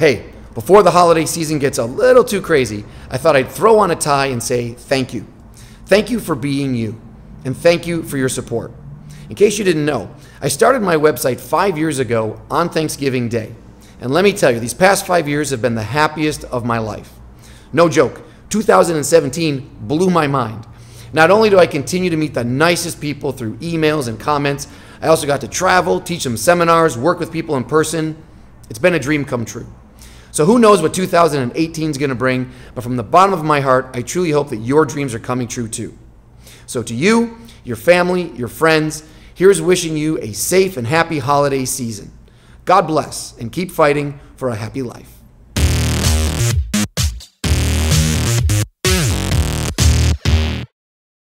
Hey, before the holiday season gets a little too crazy, I thought I'd throw on a tie and say thank you. Thank you for being you, and thank you for your support. In case you didn't know, I started my website five years ago on Thanksgiving Day. And let me tell you, these past five years have been the happiest of my life. No joke, 2017 blew my mind. Not only do I continue to meet the nicest people through emails and comments, I also got to travel, teach some seminars, work with people in person. It's been a dream come true. So who knows what 2018 is going to bring, but from the bottom of my heart, I truly hope that your dreams are coming true too. So to you, your family, your friends, here's wishing you a safe and happy holiday season. God bless and keep fighting for a happy life.